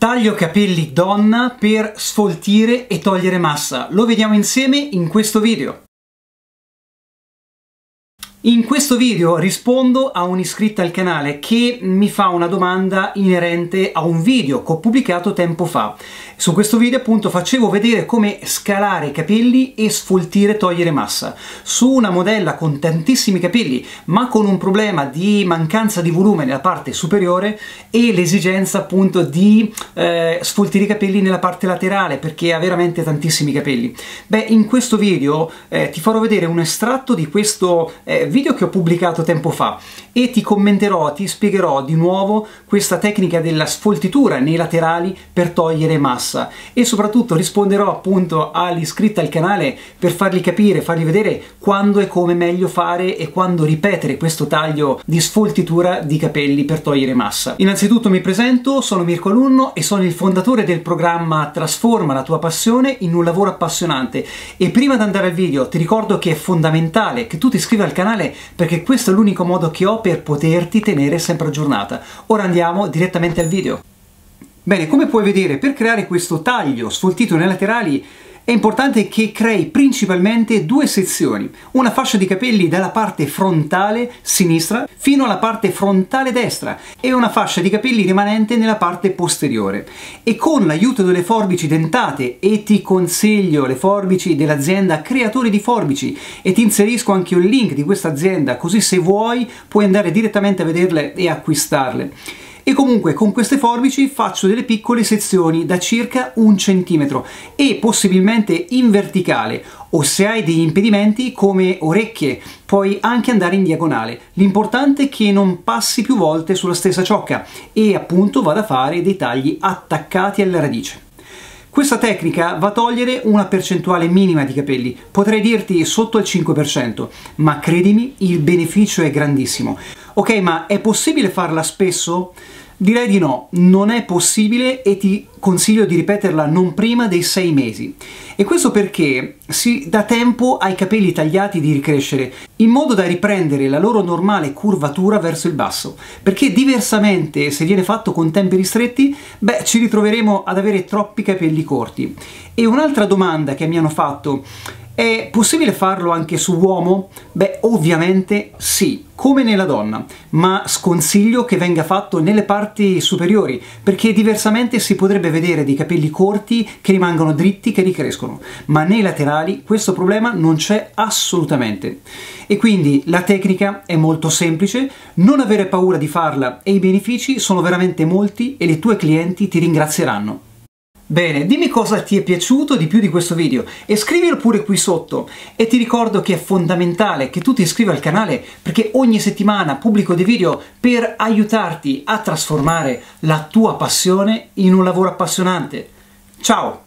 Taglio capelli donna per sfoltire e togliere massa. Lo vediamo insieme in questo video. In questo video rispondo a un'iscritta al canale che mi fa una domanda inerente a un video che ho pubblicato tempo fa. Su questo video appunto facevo vedere come scalare i capelli e sfoltire togliere massa su una modella con tantissimi capelli ma con un problema di mancanza di volume nella parte superiore e l'esigenza appunto di eh, sfoltire i capelli nella parte laterale perché ha veramente tantissimi capelli. Beh in questo video eh, ti farò vedere un estratto di questo eh, video che ho pubblicato tempo fa e ti commenterò, ti spiegherò di nuovo questa tecnica della sfoltitura nei laterali per togliere massa e soprattutto risponderò appunto agli iscritti al canale per fargli capire, fargli vedere quando e come meglio fare e quando ripetere questo taglio di sfoltitura di capelli per togliere massa. Innanzitutto mi presento, sono Mirko Alunno e sono il fondatore del programma Trasforma la tua passione in un lavoro appassionante e prima di andare al video ti ricordo che è fondamentale che tu ti iscriva al canale perché questo è l'unico modo che ho per poterti tenere sempre aggiornata. Ora andiamo direttamente al video. Bene, come puoi vedere, per creare questo taglio sfoltito nei laterali è importante che crei principalmente due sezioni, una fascia di capelli dalla parte frontale sinistra fino alla parte frontale destra e una fascia di capelli rimanente nella parte posteriore. E con l'aiuto delle forbici dentate, e ti consiglio le forbici dell'azienda Creatori di Forbici e ti inserisco anche un link di questa azienda così se vuoi puoi andare direttamente a vederle e acquistarle e comunque con queste forbici faccio delle piccole sezioni da circa un centimetro e possibilmente in verticale o se hai degli impedimenti come orecchie puoi anche andare in diagonale. L'importante è che non passi più volte sulla stessa ciocca e appunto vada a fare dei tagli attaccati alla radice. Questa tecnica va a togliere una percentuale minima di capelli, potrei dirti sotto il 5%, ma credimi, il beneficio è grandissimo. Ok, ma è possibile farla spesso? Direi di no, non è possibile e ti consiglio di ripeterla non prima dei sei mesi. E questo perché si dà tempo ai capelli tagliati di ricrescere, in modo da riprendere la loro normale curvatura verso il basso. Perché diversamente, se viene fatto con tempi ristretti, beh, ci ritroveremo ad avere troppi capelli corti. E un'altra domanda che mi hanno fatto è possibile farlo anche su uomo? Beh, ovviamente sì, come nella donna, ma sconsiglio che venga fatto nelle parti superiori, perché diversamente si potrebbe vedere dei capelli corti che rimangono dritti, che ricrescono, ma nei laterali questo problema non c'è assolutamente. E quindi la tecnica è molto semplice, non avere paura di farla e i benefici sono veramente molti e le tue clienti ti ringrazieranno. Bene, dimmi cosa ti è piaciuto di più di questo video e scrivilo pure qui sotto e ti ricordo che è fondamentale che tu ti iscriva al canale perché ogni settimana pubblico dei video per aiutarti a trasformare la tua passione in un lavoro appassionante. Ciao!